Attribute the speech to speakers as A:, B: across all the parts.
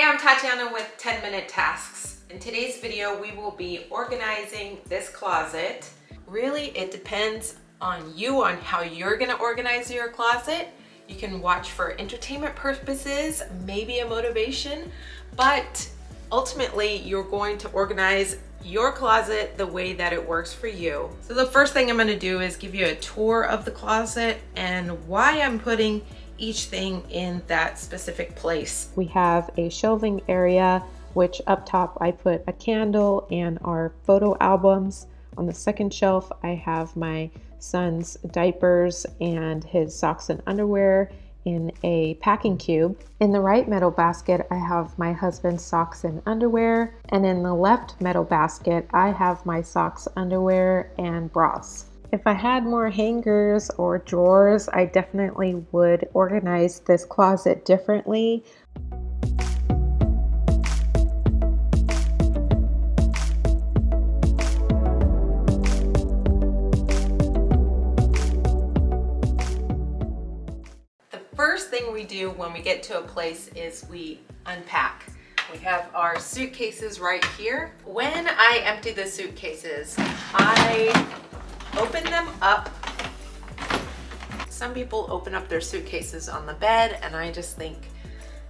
A: Hey, I'm Tatiana with 10 Minute Tasks. In today's video, we will be organizing this closet. Really, it depends on you on how you're gonna organize your closet. You can watch for entertainment purposes, maybe a motivation, but ultimately you're going to organize your closet the way that it works for you. So the first thing I'm gonna do is give you a tour of the closet and why I'm putting each thing in that specific place.
B: We have a shelving area, which up top I put a candle and our photo albums. On the second shelf, I have my son's diapers and his socks and underwear in a packing cube. In the right metal basket, I have my husband's socks and underwear. And in the left metal basket, I have my socks, underwear, and bras. If I had more hangers or drawers, I definitely would organize this closet differently.
A: The first thing we do when we get to a place is we unpack. We have our suitcases right here. When I empty the suitcases, I open them up. Some people open up their suitcases on the bed and I just think,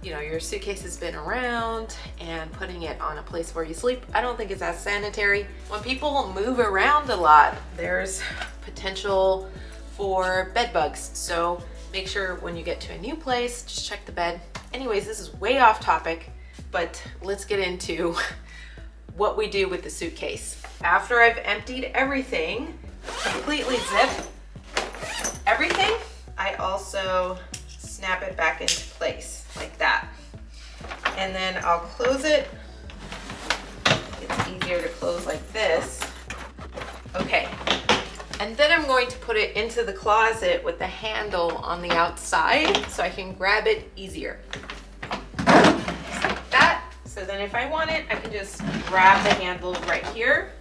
A: you know, your suitcase has been around and putting it on a place where you sleep, I don't think it's as sanitary. When people move around a lot, there's potential for bed bugs. So make sure when you get to a new place, just check the bed. Anyways, this is way off topic, but let's get into what we do with the suitcase. After I've emptied everything, completely zip everything, I also snap it back into place like that. And then I'll close it. It's easier to close like this. Okay. And then I'm going to put it into the closet with the handle on the outside so I can grab it easier. Just like that. So then if I want it, I can just grab the handle right here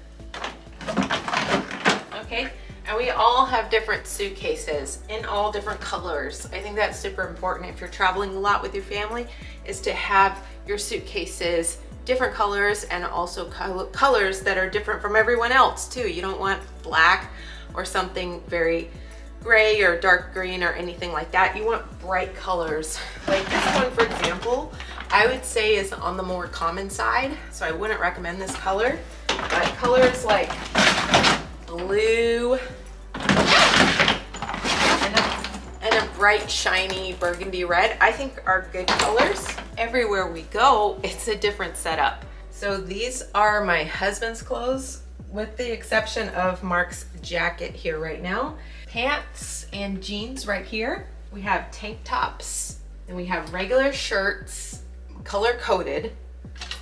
A: okay? And we all have different suitcases in all different colors. I think that's super important if you're traveling a lot with your family is to have your suitcases different colors and also colors that are different from everyone else too. You don't want black or something very gray or dark green or anything like that. You want bright colors. Like this one, for example, I would say is on the more common side. So I wouldn't recommend this color, but colors like blue, and a, and a bright, shiny burgundy red, I think are good colors. Everywhere we go, it's a different setup. So these are my husband's clothes, with the exception of Mark's jacket here right now. Pants and jeans right here. We have tank tops, and we have regular shirts, color coded,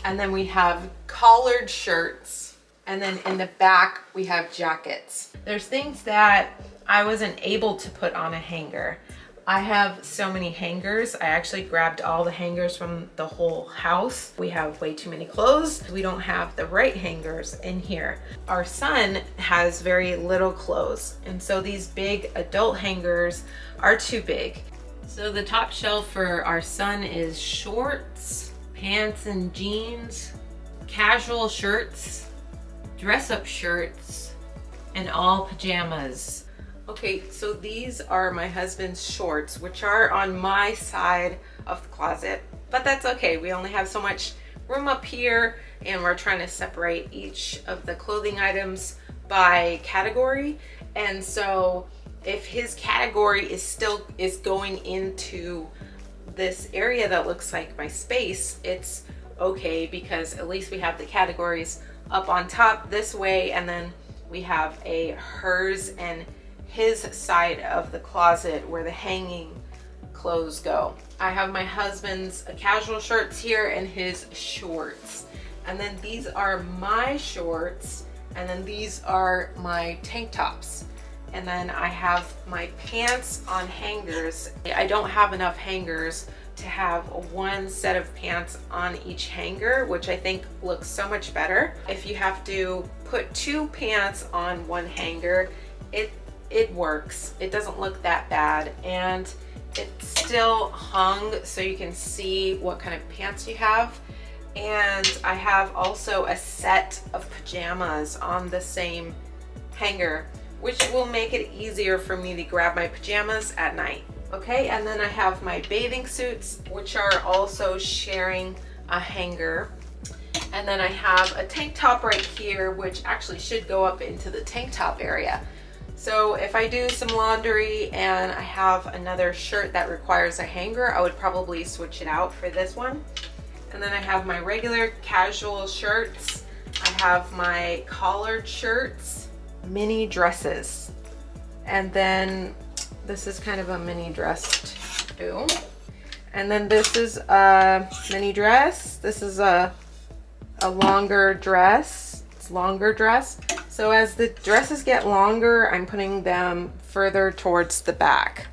A: and then we have collared shirts and then in the back, we have jackets. There's things that I wasn't able to put on a hanger. I have so many hangers. I actually grabbed all the hangers from the whole house. We have way too many clothes. We don't have the right hangers in here. Our son has very little clothes. And so these big adult hangers are too big. So the top shelf for our son is shorts, pants and jeans, casual shirts, dress up shirts, and all pajamas. Okay, so these are my husband's shorts, which are on my side of the closet, but that's okay. We only have so much room up here and we're trying to separate each of the clothing items by category. And so if his category is still is going into this area that looks like my space, it's okay because at least we have the categories up on top this way and then we have a hers and his side of the closet where the hanging clothes go. I have my husband's casual shirts here and his shorts. And then these are my shorts and then these are my tank tops. And then I have my pants on hangers. I don't have enough hangers to have one set of pants on each hanger, which I think looks so much better. If you have to put two pants on one hanger, it, it works. It doesn't look that bad. And it's still hung so you can see what kind of pants you have. And I have also a set of pajamas on the same hanger, which will make it easier for me to grab my pajamas at night. Okay, and then I have my bathing suits, which are also sharing a hanger. And then I have a tank top right here, which actually should go up into the tank top area. So if I do some laundry and I have another shirt that requires a hanger, I would probably switch it out for this one. And then I have my regular casual shirts. I have my collared shirts, mini dresses. And then this is kind of a mini dress too. And then this is a mini dress. This is a, a longer dress. It's longer dress. So as the dresses get longer, I'm putting them further towards the back.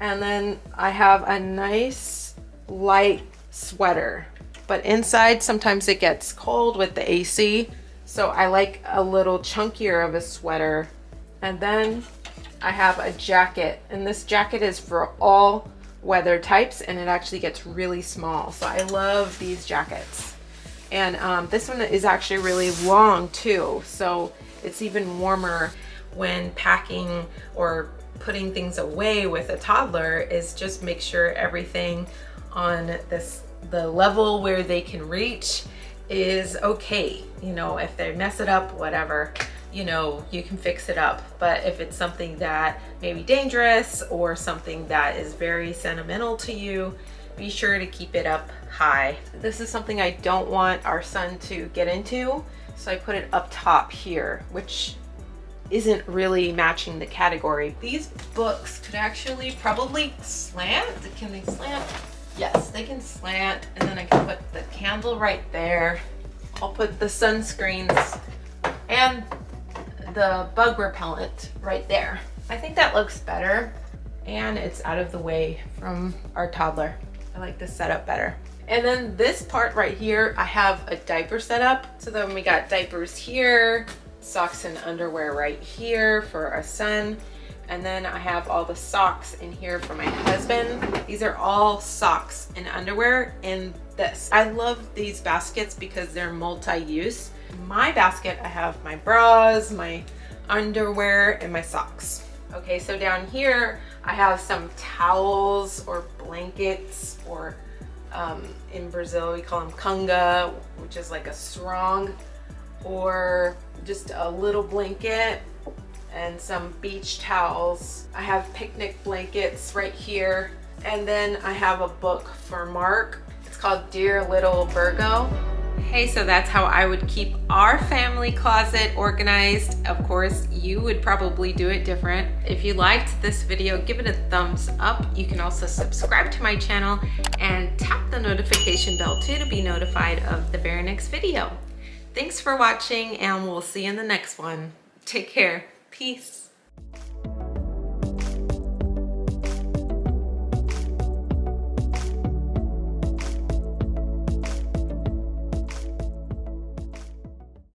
A: And then I have a nice light sweater. But inside, sometimes it gets cold with the AC. So I like a little chunkier of a sweater. And then I have a jacket. And this jacket is for all weather types and it actually gets really small. So I love these jackets. And um, this one is actually really long too. So it's even warmer when packing or putting things away with a toddler is just make sure everything on this the level where they can reach is okay. You know, if they mess it up, whatever, you know, you can fix it up. But if it's something that may be dangerous or something that is very sentimental to you, be sure to keep it up high. This is something I don't want our son to get into. So I put it up top here, which isn't really matching the category. These books could actually probably slant. Can they slant? Yes, they can slant. And then I can put the candle right there. I'll put the sunscreens and the bug repellent right there. I think that looks better and it's out of the way from our toddler. I like this setup better. And then this part right here, I have a diaper setup. So then we got diapers here, socks and underwear right here for our son. And then I have all the socks in here for my husband. These are all socks and underwear in this. I love these baskets because they're multi-use. My basket, I have my bras, my underwear, and my socks. Okay, so down here, I have some towels or blankets or um, in Brazil, we call them canga, which is like a sarong, or just a little blanket and some beach towels. I have picnic blankets right here. And then I have a book for Mark. It's called Dear Little Virgo. Hey, so that's how I would keep our family closet organized. Of course, you would probably do it different. If you liked this video, give it a thumbs up. You can also subscribe to my channel and tap the notification bell too to be notified of the very next video. Thanks for watching and we'll see you in the next one. Take care. Peace.